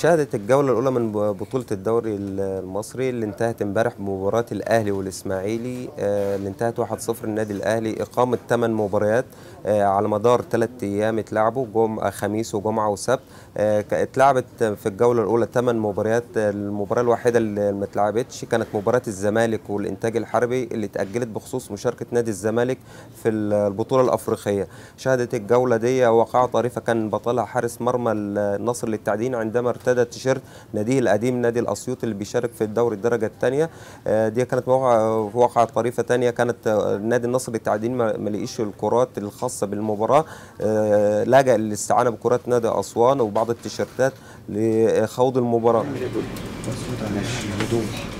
شهدت الجولة الأولى من بطولة الدوري المصري اللي انتهت امبارح بمباراة الأهلي والإسماعيلي آه، اللي انتهت 1-0 النادي الأهلي. إقامة 8 مباريات آه، على مدار 3 أيام اتلعبوا جمعة خميس وجمعة وسبت. آه، اتلعبت في الجولة الأولى 8 مباريات. المباراة الوحيدة اللي ما اتلعبتش كانت مباراة الزمالك والإنتاج الحربي اللي اتأجلت بخصوص مشاركة نادي الزمالك في البطولة الأفريقية. شهدت الجولة دي واقعة طريفة كان بطلها حارس مرمى النصر للتعدين عندما ارتدى تيشيرت ناديه القديم نادي الأسيوط اللي بيشارك في الدوري الدرجة الثانية دي كانت واقعة طريفة تانية. كانت آه، نادي النصر للتعدين ما لقيش الكرات الخاصة بالمباراة. آه، لجأ للاستعانة بكرات نادي أسوان وبعض التيشيرتات لخوض وضوح